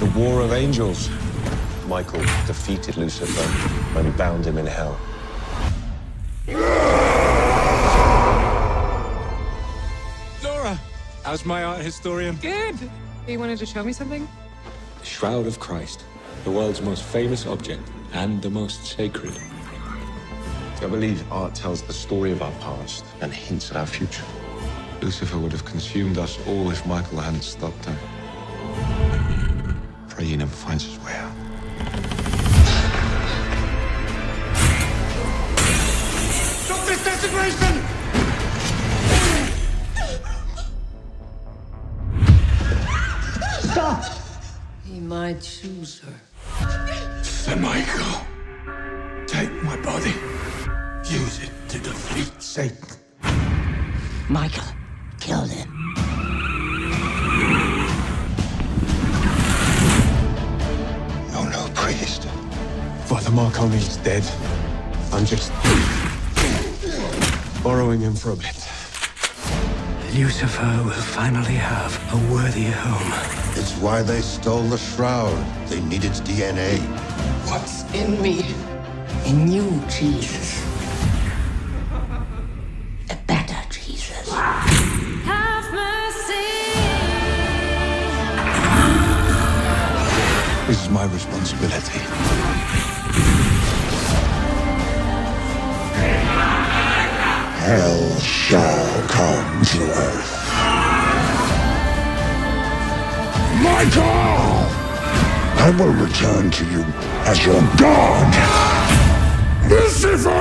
The War of Angels. Michael defeated Lucifer and bound him in hell. Laura! How's my art historian? Good. You wanted to show me something? The Shroud of Christ, the world's most famous object and the most sacred. I believe art tells the story of our past and hints at our future. Lucifer would have consumed us all if Michael hadn't stopped him. Pray he never finds his way out. Stop this desecration! Stop! He might choose her. Sir Michael, take my body. Use it to defeat Satan. Michael, kill him. Father Marconi's dead. I'm just borrowing him for a bit. Lucifer will finally have a worthy home. It's why they stole the shroud. They need its DNA. What's in me? In you, Jesus. A better Jesus. Have mercy. This is my responsibility. Hell shall come to earth. Michael! I will return to you as your god! Lucifer!